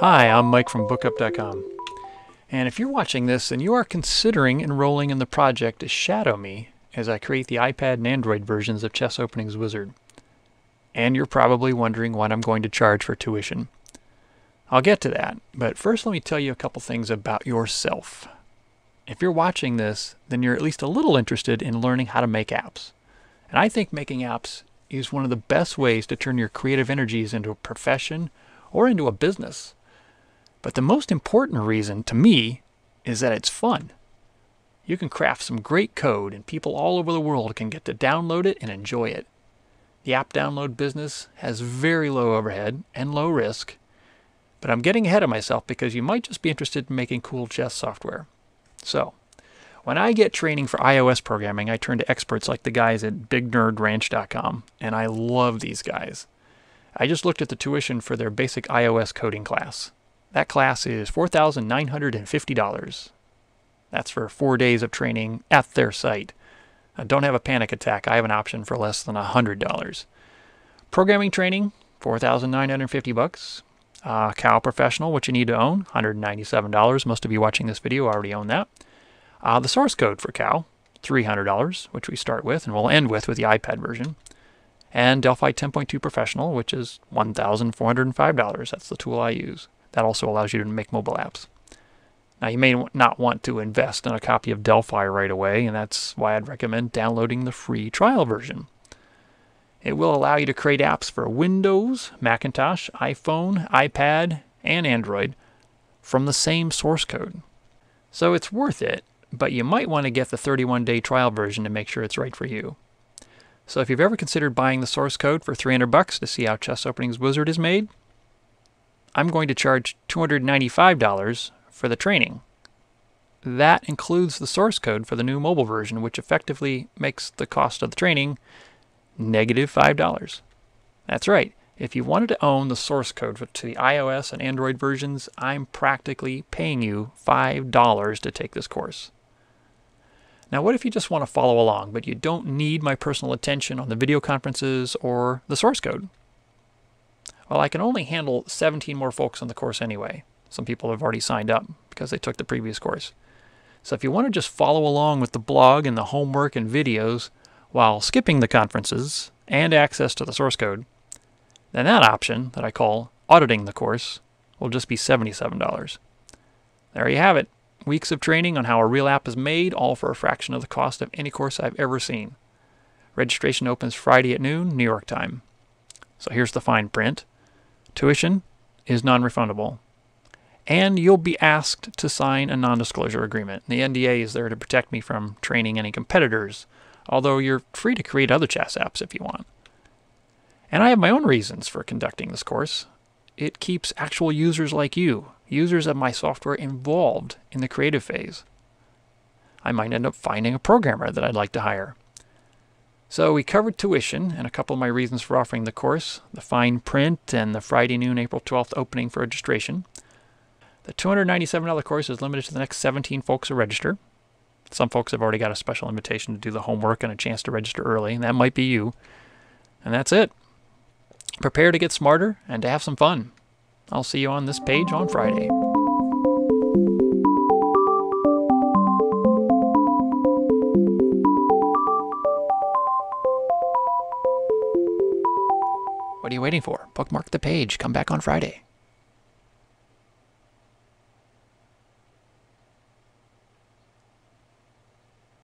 Hi, I'm Mike from bookup.com. And if you're watching this and you are considering enrolling in the project to shadow me as I create the iPad and Android versions of Chess Openings Wizard, and you're probably wondering what I'm going to charge for tuition. I'll get to that, but first let me tell you a couple things about yourself. If you're watching this, then you're at least a little interested in learning how to make apps. And I think making apps is one of the best ways to turn your creative energies into a profession or into a business. But the most important reason to me is that it's fun. You can craft some great code and people all over the world can get to download it and enjoy it. The app download business has very low overhead and low risk, but I'm getting ahead of myself because you might just be interested in making cool chess software. So, when I get training for iOS programming, I turn to experts like the guys at BigNerdRanch.com, and I love these guys. I just looked at the tuition for their basic iOS coding class. That class is $4,950. That's for four days of training at their site. Now, don't have a panic attack. I have an option for less than $100. Programming training, 4,950 bucks. Uh, Cow Professional, which you need to own, $197. Most of you watching this video already own that. Uh, the source code for Cow, $300, which we start with and we'll end with with the iPad version. And Delphi 10.2 Professional, which is $1,405. That's the tool I use. That also allows you to make mobile apps. Now, you may not want to invest in a copy of Delphi right away, and that's why I'd recommend downloading the free trial version. It will allow you to create apps for Windows, Macintosh, iPhone, iPad, and Android from the same source code. So it's worth it, but you might want to get the 31 day trial version to make sure it's right for you. So if you've ever considered buying the source code for 300 bucks to see how Chess Openings Wizard is made, I'm going to charge $295 for the training. That includes the source code for the new mobile version, which effectively makes the cost of the training negative $5. That's right. If you wanted to own the source code to the iOS and Android versions, I'm practically paying you $5 to take this course. Now, what if you just want to follow along, but you don't need my personal attention on the video conferences or the source code? Well, I can only handle 17 more folks on the course anyway. Some people have already signed up because they took the previous course. So if you want to just follow along with the blog and the homework and videos while skipping the conferences and access to the source code, then that option that I call auditing the course will just be $77. There you have it. Weeks of training on how a real app is made, all for a fraction of the cost of any course I've ever seen. Registration opens Friday at noon, New York time. So here's the fine print. Tuition is non-refundable. And you'll be asked to sign a non-disclosure agreement. The NDA is there to protect me from training any competitors, although you're free to create other chess apps if you want. And I have my own reasons for conducting this course. It keeps actual users like you, users of my software, involved in the creative phase. I might end up finding a programmer that I'd like to hire. So we covered tuition and a couple of my reasons for offering the course, the fine print, and the Friday noon, April 12th opening for registration. The $297 course is limited to the next 17 folks who register. Some folks have already got a special invitation to do the homework and a chance to register early, and that might be you. And that's it. Prepare to get smarter and to have some fun. I'll see you on this page on Friday. What are you waiting for? Bookmark the page. Come back on Friday.